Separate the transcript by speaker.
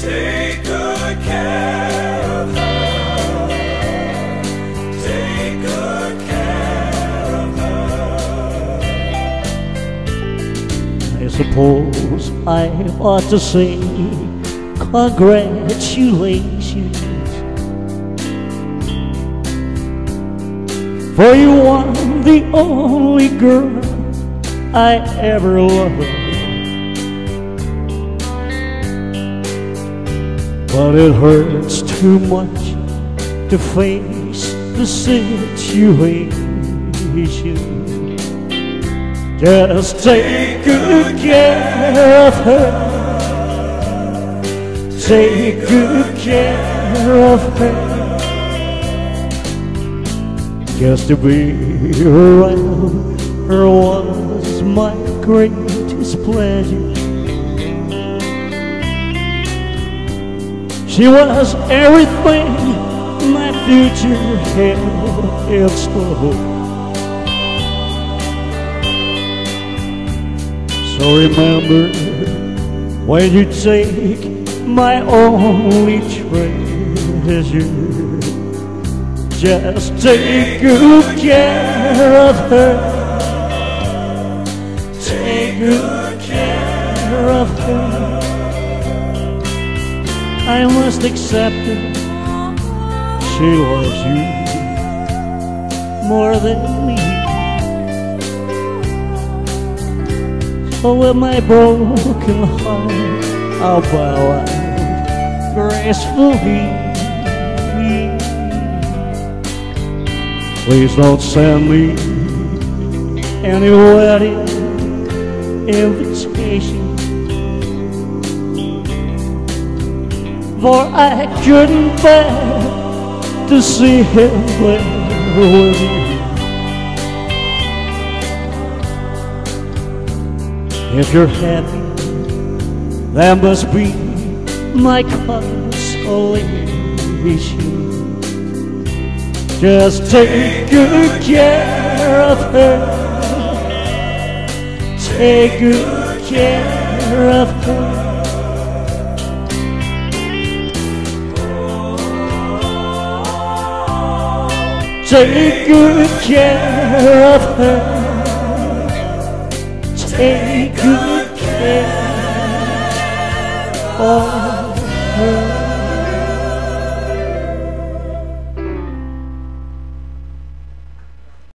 Speaker 1: Take good care of her.
Speaker 2: Suppose I ought to say congratulations. For you are the only girl I ever loved. But it hurts too much to face the situation. Just take good care of her. Take good care of her. Just to be around was my greatest pleasure. She was everything my future held in store. So remember when you take my only treasure, just take good care of her. Good care of her. I must accept it. She loves you more than me. So with my broken heart, I'll bow out gracefully. Please don't send me any wedding invitation. For I couldn't bear to see him there with you. If you're happy, that must be my consolation. Just take good care of her. Take good care of her. Take good care of her. Take good